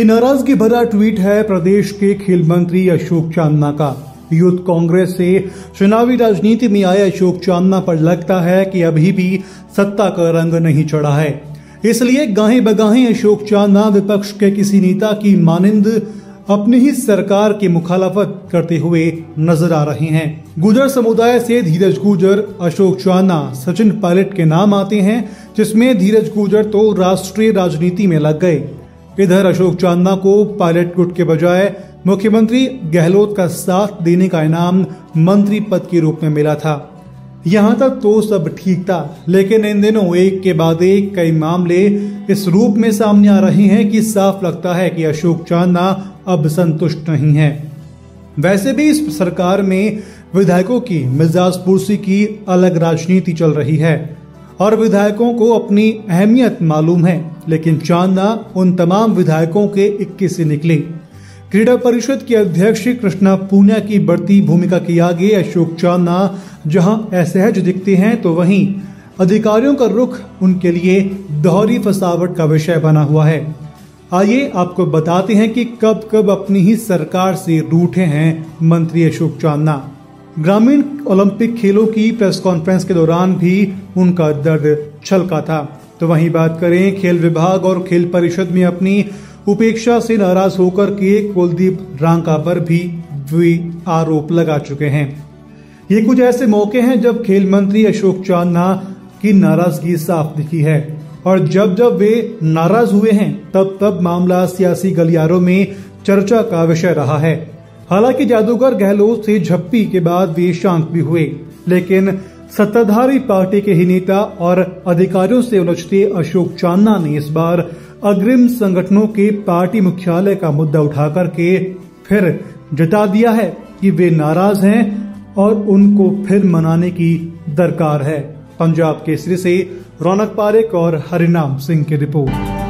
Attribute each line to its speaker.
Speaker 1: ये नाराज़गी भरा ट्वीट है प्रदेश के खेल मंत्री अशोक चांदना का। यूथ कांग्रेस से चुनावी राजनीति में आए अशोक चांदना पर लगता है कि अभी भी सत्ता का रंग नहीं चढ़ा है। इसलिए गाहे बगाहे अशोक चांदना विपक्ष के किसी नेता की मानिंद अपनी ही सरकार की मुखालफत करते हुए नज़र आ रहे हैं। गुजर समुदाय से धीरज गुजर अशोक चांदना सचिन पायलट के नाम आते हैं, जिसमें धीरज गुजर तो राष्ट्रीय राजनीति में लग गए। इधर अशोक चांदना को पायलट गुट के बजाय मुख्यमंत्री गहलोत का साथ देने का इनाम मंत्री पद के रूप में मिला था। यहाँ तक तो सब ठीक था, लेकिन इन दिनों एक के बाद एक कई मामले इस रूप में सामने आ रहे हैं कि साफ़ लगता है कि अशोक चांदना अब संतुष्ट नहीं है। वैसे भी इस सरकार में विधायकों की मिजाज पुरसी की अलग राजनीति चल रही है। और विधायकों को अपनी अहमियत मालूम है, लेकिन चांदना उन तमाम विधायकों के इक्के से निकले। क्रीड़ा परिषद के अध्यक्ष कृष्णा पूनिया की बढ़ती भूमिका के आगे अशोक चांदना जहाँ असहज दिखते हैं तो वहीं अधिकारियों का रुख उनके लिए दोहरी फसावट का विषय बना हुआ है। आइए आपको बताते हैं कि कब कब अपनी ही सरकार से रूठे हैं मंत्री अशोक चांदना ग्रामीण ओलंपिक खेलों की प्रेस कॉन्फ्रेंस के दौरान भी उनका दर्द छलका था। तो वहीं बात करें, खेल विभाग और खेल परिषद में अपनी उपेक्षा से नाराज़ होकर के कुलदीप रांका पर भी आरोप लगा चुके हैं। ये कुछ ऐसे मौके हैं जब खेल मंत्री अशोक चांदना की नाराज़गी साफ़ दिखी है। और जब जब वे नाराज़ हुए हैं, तब तब मामला सियासी गलियारों में चर्चा का विषय रहा है। हालाँकि जादूगर गहलोत से झप्पी के बाद वे शांत भी हुए, लेकिन सत्ताधारी पार्टी के ही नेता और अधिकारियों से उलझते अशोक चांदना ने इस बार अग्रिम संगठनों के पार्टी मुख्यालय का मुद्दा उठाकर के फिर जता दिया है कि वे नाराज़ हैं और उनको फिर मनाने की दरकार है। पंजाब केसरी से रौनक पारेख और हरिनाम सिंह की रिपोर्ट।